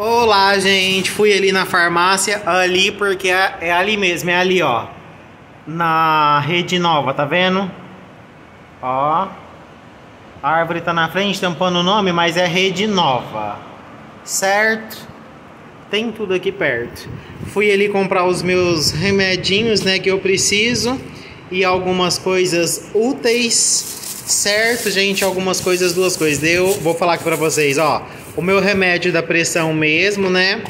Olá, gente. Fui ali na farmácia, ali porque é, é ali mesmo, é ali, ó. Na rede nova, tá vendo? Ó. A árvore tá na frente tampando o nome, mas é rede nova. Certo? Tem tudo aqui perto. Fui ali comprar os meus remedinhos, né, que eu preciso e algumas coisas úteis. Certo, gente? Algumas coisas, duas coisas. Eu vou falar aqui pra vocês, ó o meu remédio da pressão mesmo, né?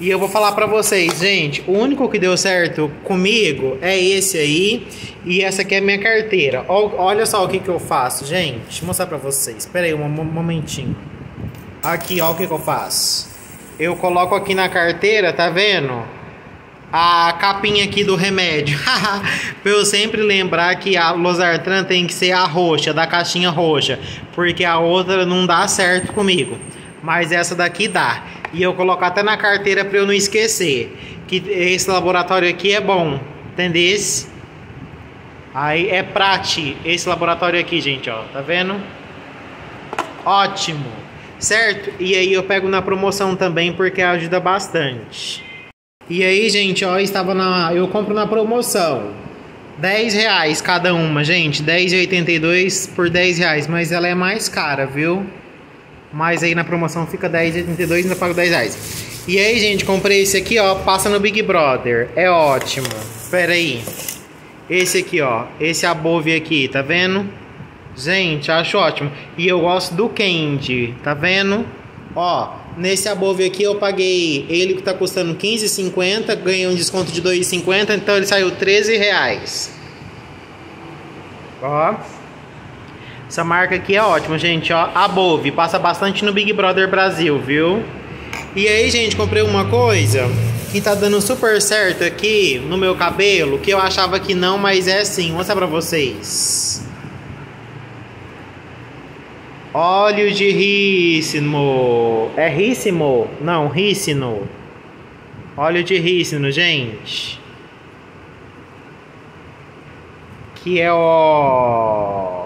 E eu vou falar para vocês, gente, o único que deu certo comigo é esse aí. E essa aqui é a minha carteira. Olha só o que, que eu faço, gente. Deixa eu mostrar para vocês. Espera aí um momentinho. Aqui, ó o que, que eu faço. Eu coloco aqui na carteira, tá vendo? A capinha aqui do remédio. pra eu sempre lembrar que a Losartran tem que ser a roxa, da caixinha roxa. Porque a outra não dá certo comigo mas essa daqui dá. E eu coloco até na carteira para eu não esquecer que esse laboratório aqui é bom, entendesse? Aí é Prati, esse laboratório aqui, gente, ó, tá vendo? Ótimo, certo? E aí eu pego na promoção também porque ajuda bastante. E aí, gente, ó, estava na, eu compro na promoção. 10 reais cada uma, gente, 10,82 por 10 reais, mas ela é mais cara, viu? Mas aí na promoção fica 10,82 e ainda pago 10 reais. E aí, gente, comprei esse aqui, ó. Passa no Big Brother. É ótimo. Pera aí. Esse aqui, ó. Esse Above aqui, tá vendo? Gente, acho ótimo. E eu gosto do Candy, tá vendo? Ó, nesse Above aqui eu paguei ele que tá custando 15,50, ganhei um desconto de 2,50, então ele saiu 13 reais. Ó. Essa marca aqui é ótima, gente, ó. A Bove, passa bastante no Big Brother Brasil, viu? E aí, gente, comprei uma coisa que tá dando super certo aqui no meu cabelo, que eu achava que não, mas é sim. Vou mostrar pra vocês. Óleo de rícino. É rícino? Não, rícino. Óleo de rícino, gente. Que é ó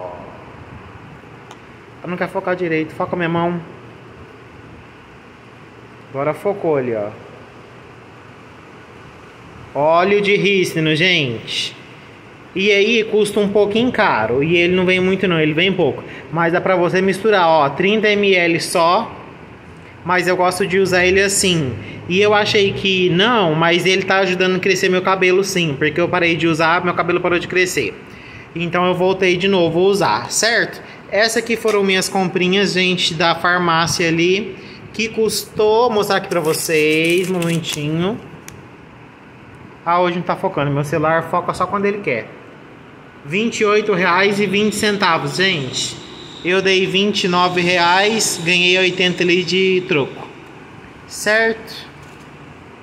eu não quero focar direito. Foca minha mão. Agora focou ali, ó. Óleo de rícino, gente. E aí custa um pouquinho caro. E ele não vem muito não, ele vem pouco. Mas dá pra você misturar, ó. 30 ml só. Mas eu gosto de usar ele assim. E eu achei que não, mas ele tá ajudando a crescer meu cabelo sim. Porque eu parei de usar, meu cabelo parou de crescer. Então eu voltei de novo a usar, certo? Essa aqui foram minhas comprinhas, gente, da farmácia ali, que custou, vou mostrar aqui pra vocês, um momentinho. Ah, hoje não tá focando, meu celular foca só quando ele quer. R$ 28,20, gente. Eu dei R$ 29,00, ganhei 80 ali de troco. Certo?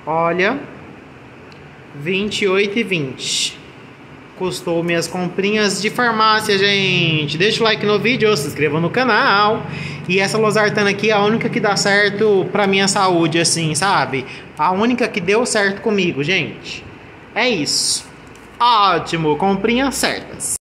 Olha, R$ 28,20 custou minhas comprinhas de farmácia, gente. Deixa o like no vídeo, se inscreva no canal. E essa losartana aqui é a única que dá certo pra minha saúde, assim, sabe? A única que deu certo comigo, gente. É isso. Ótimo, comprinhas certas.